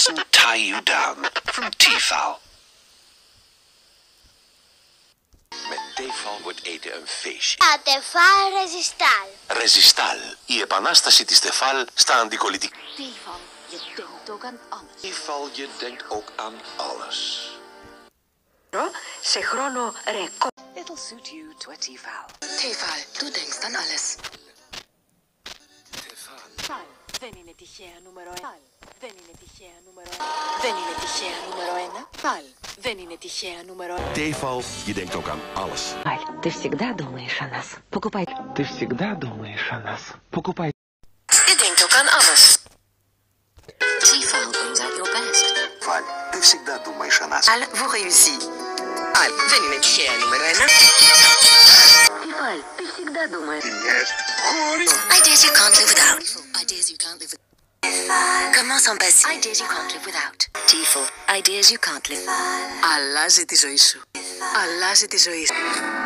doesn't tie you down from Tefal. Met Tefal wordt eten een feestje. La Tefal Resistal. Resistal. Η επανάσταση της Tefal στα αντικολλητικά. Tefal, je denkt ook aan alles. Tefal, je denkt ook aan alles. Σε χρόνο ρεκόρ. It'll suit you to a Tefal. Tefal, du denkst an alles. Tefal. Δεν είναι τυχαία νούμερο 1. Δεν είναι τυχαία νούμερο 1. Δεν είναι τυχαία νούμερο 1. Τεφάλ. Δεν είναι τυχαία νούμερο 1. Tefal, je denkt ook aan alles. Аль, ты всегда думаешь о нас. Покупай. Ты всегда думаешь о нас. Покупай. Je denkt ook aan alles. Tefal brings out your best. Тефаль, ты всегда думаешь о нас. Al, vous réussi. Al, δεν είναι τυχαία νούμερο 1. Тефаль, ты всегда думаешь. Ideas you can't live without. Ideas you can't live without. Comment s'en passer? Ideas you can't live without. Tefal. Ideas you can't live. Αλλάζει τη ζωή σου. Αλλάζει τη ζωή σου.